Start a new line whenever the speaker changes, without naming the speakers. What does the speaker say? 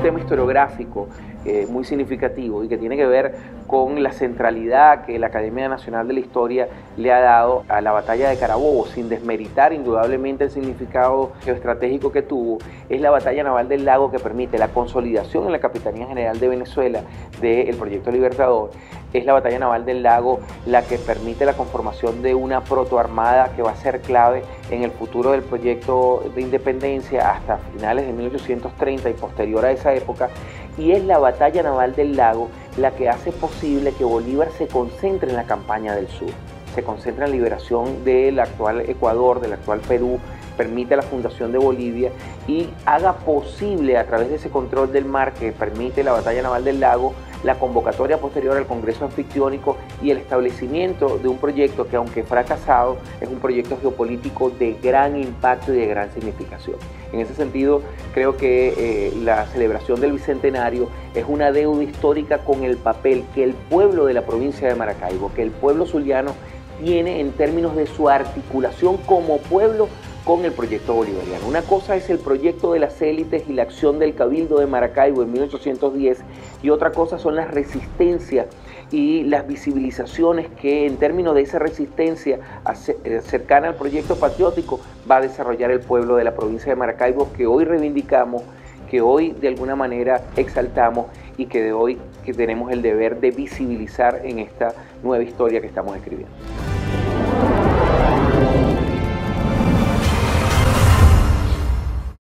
tema historiográfico eh, muy significativo y que tiene que ver con la centralidad que la Academia Nacional de la Historia le ha dado a la batalla de Carabobo, sin desmeritar indudablemente el significado geoestratégico que tuvo, es la batalla naval del lago que permite la consolidación en la Capitanía General de Venezuela del proyecto Libertador, es la batalla naval del lago la que permite la conformación de una protoarmada que va a ser clave en el futuro del proyecto de independencia hasta finales de 1830 y posterior a esa época, y es la batalla naval del lago la que hace posible que Bolívar se concentre en la campaña del sur, se concentre en la liberación del actual Ecuador, del actual Perú, permite la fundación de Bolivia y haga posible a través de ese control del mar que permite la batalla naval del lago la convocatoria posterior al Congreso Anfictiónico y el establecimiento de un proyecto que aunque fracasado es un proyecto geopolítico de gran impacto y de gran significación. En ese sentido, creo que eh, la celebración del Bicentenario es una deuda histórica con el papel que el pueblo de la provincia de Maracaibo, que el pueblo zuliano tiene en términos de su articulación como pueblo con el proyecto bolivariano. Una cosa es el proyecto de las élites y la acción del Cabildo de Maracaibo en 1810 y otra cosa son las resistencias y las visibilizaciones que en términos de esa resistencia eh, cercana al proyecto patriótico va a desarrollar el pueblo de la provincia de Maracaibo que hoy reivindicamos, que hoy de alguna manera exaltamos y que de hoy que tenemos el deber de visibilizar en esta nueva historia que estamos escribiendo.